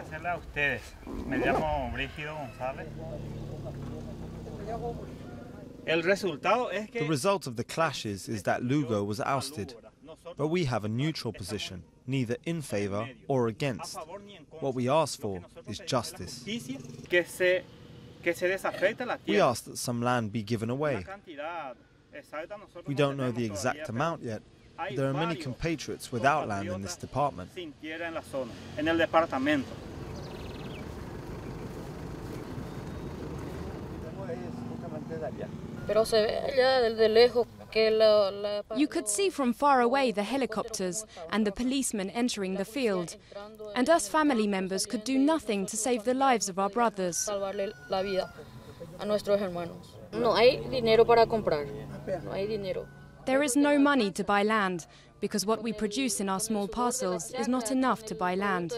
agradecerle a ustedes. Me llamo Brígido González. El resultado es que The result of the clashes is that Lugo was ousted, but we have a neutral position, neither in favor or against. What we ask for is justice. que se que se desafecte la We tierra. ask that some land be given away. La cantidad exacta nosotros We don't know the exact amount yet. There are many compatriots without land in this compatriotas department. You could see from far away the helicopters and the policemen entering the field, and us family members could do nothing to save the lives of our brothers. salvarle la vida a nuestros hermanos. No hay dinero para comprar. No hay dinero. There is no money to buy land because what we produce in our small parcels is not enough to buy land.